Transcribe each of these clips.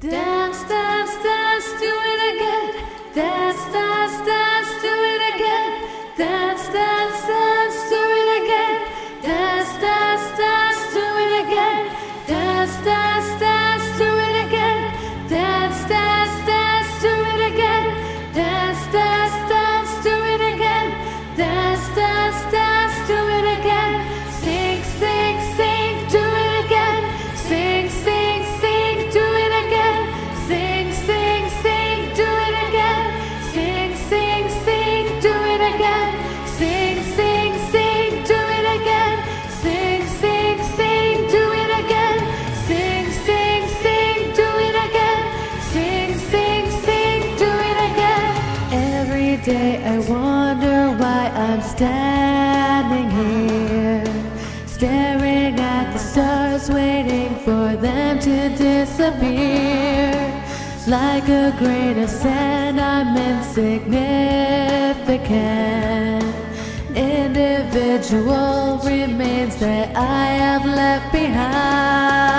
Dance, dance, dance, do it again. Dance, dance, dance, do it again. Dance, dance, dance, do it again. Dance, dance, dance, do it again. Dance, dance, dance, do it again. Dance, dance, dance, do it again. Dance, dance, dance, do it again. Dance, dance, dance, Every day I wonder why I'm standing here, staring at the stars, waiting for them to disappear. Like a grain of sand, I'm insignificant. Individual remains that I have left behind.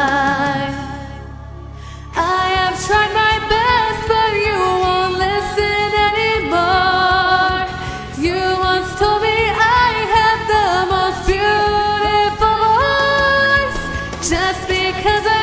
just because I